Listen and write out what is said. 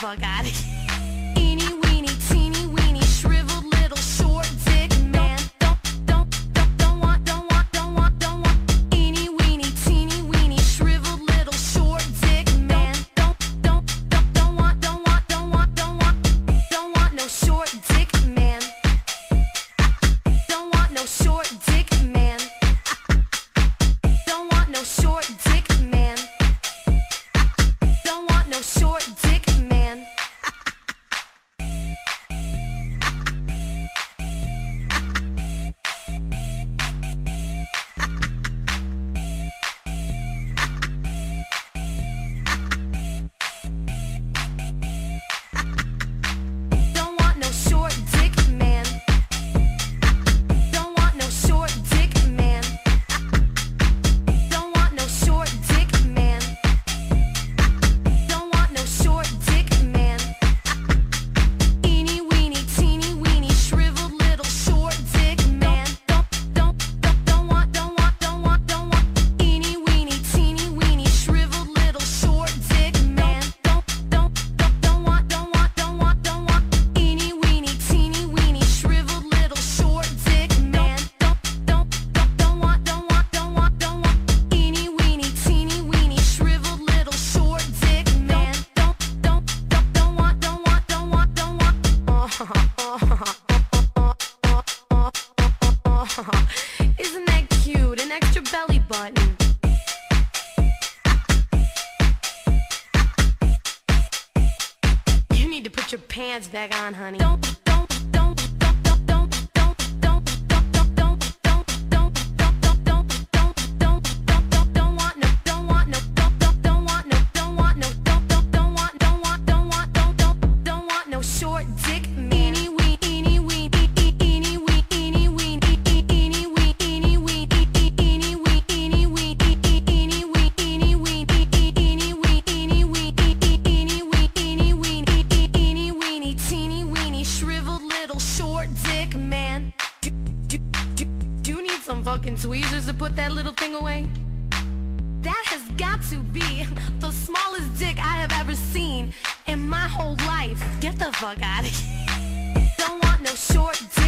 fuck out of here. need to put your pants back on, honey. Don't dick, man. Do, do, do, do you need some fucking tweezers to put that little thing away? That has got to be the smallest dick I have ever seen in my whole life. Get the fuck out of here. Don't want no short dick.